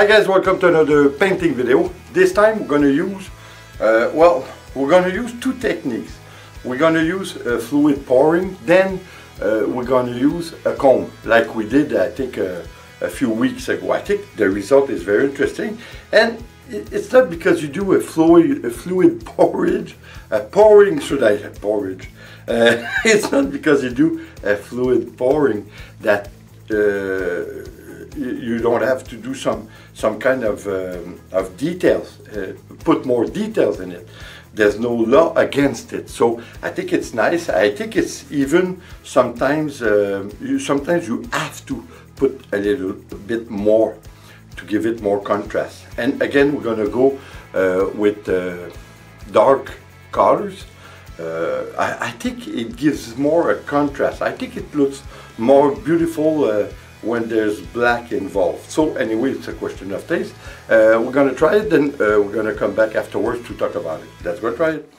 Hi guys, welcome to another painting video. This time we're going to use, uh, well, we're going to use two techniques. We're going to use uh, fluid pouring, then uh, we're going to use a comb, like we did, I think, uh, a few weeks ago. I think the result is very interesting. And it's not because you do a fluid, a fluid porridge, a pouring, should I say porridge? Uh, it's not because you do a fluid pouring that you don't have to do some some kind of um, of details, uh, put more details in it. There's no law against it, so I think it's nice. I think it's even sometimes uh, you, sometimes you have to put a little bit more to give it more contrast. And again, we're gonna go uh, with uh, dark colors. Uh, I, I, think it gives more a contrast. I think it looks more beautiful uh, when there's black involved. So anyway, it's a question of taste. Uh, we're gonna try it, then uh, we're gonna come back afterwards to talk about it. Let's go try it.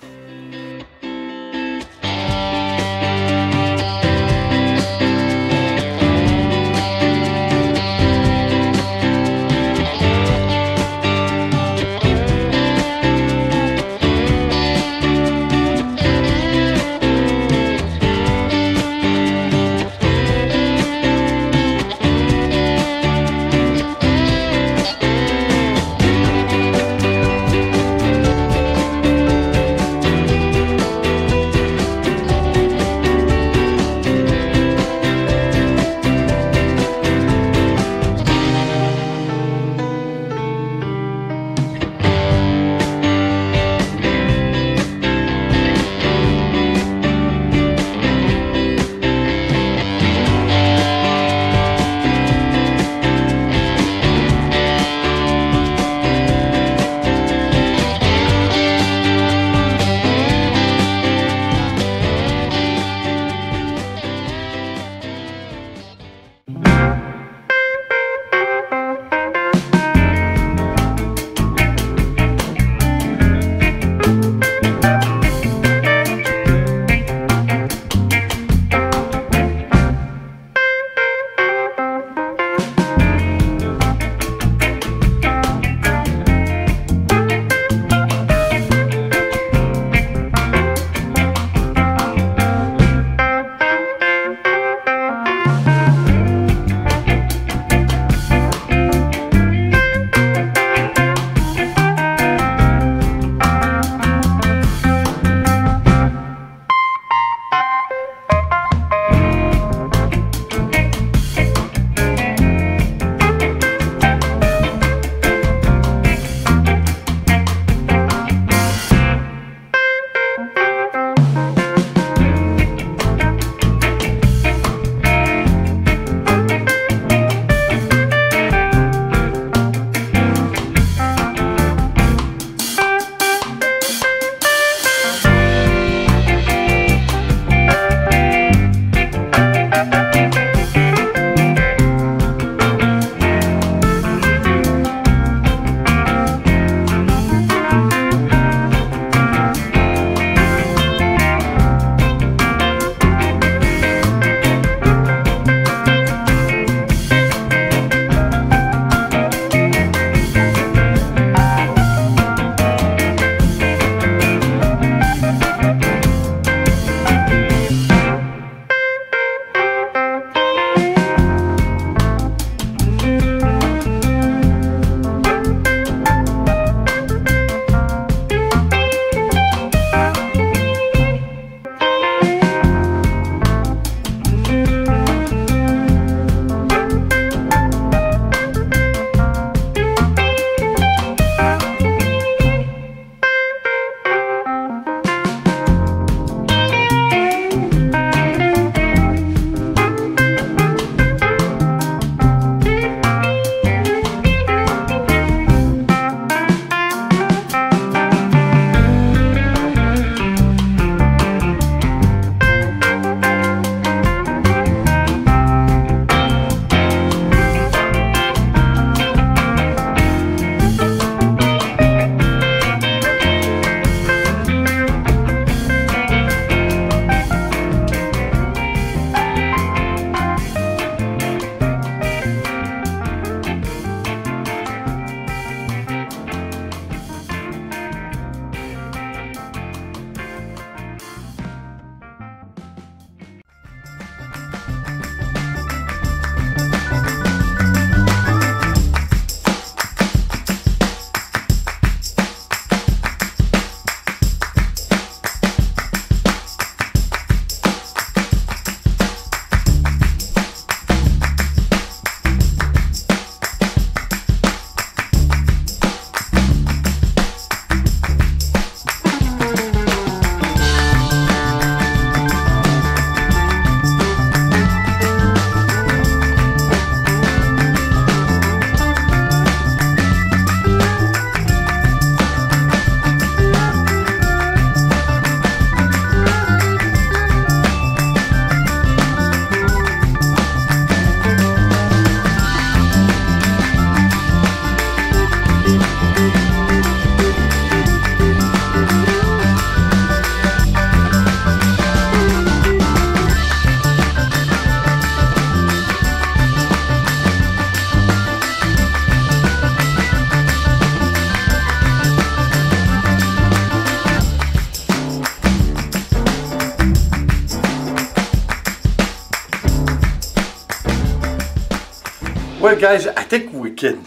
Well, guys, I think we can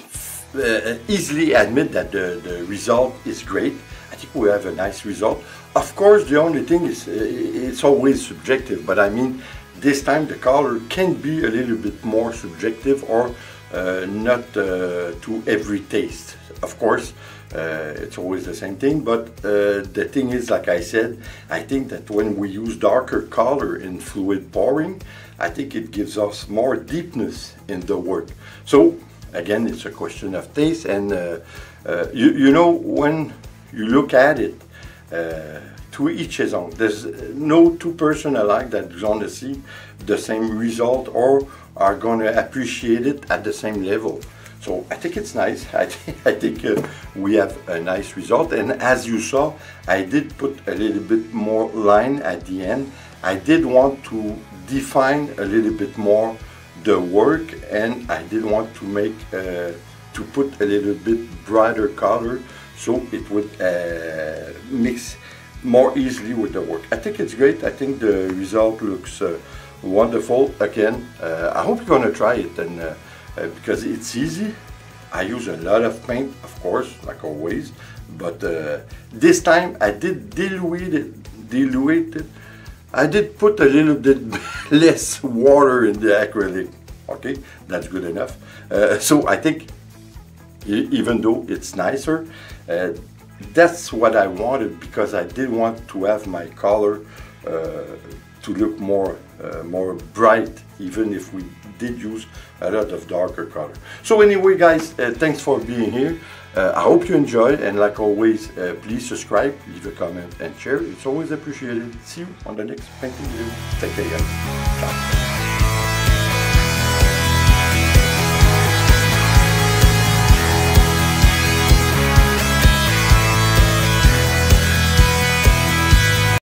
uh, easily admit that the, the result is great. I think we have a nice result. Of course, the only thing is uh, it's always subjective, but I mean, this time the color can be a little bit more subjective or uh, not uh, to every taste. Of course, uh, it's always the same thing, but the thing is, like I said, I think that when we use darker color in fluid pouring, I think it gives us more deepness in the work. So again, it's a question of taste, and uh, uh, you, you know when you look at it, uh, to each his own. There's no two person alike that is gonna see the same result or are gonna appreciate it at the same level. So I think it's nice. I, th I think uh, we have a nice result. And as you saw, I did put a little bit more line at the end. I did want to define a little bit more the work and I didn't want to make, uh, to put a little bit brighter color so it would uh, mix more easily with the work. I think it's great. I think the result looks uh, wonderful. Again, uh, I hope you're gonna try it and uh, uh, because it's easy. I use a lot of paint, of course, like always, but this time I did dilute it, dilute it. I did put a little bit less water in the acrylic. Okay, that's good enough. Uh, so I think even though it's nicer, that's what I wanted because I did want to have my color uh, to look more uh, more bright even if we did use a lot of darker color. So anyway guys, uh, thanks for being here. Uh, I hope you enjoyed and like always, uh, please subscribe, leave a comment and share. It's always appreciated. See you on the next painting video. Take care guys. Ciao.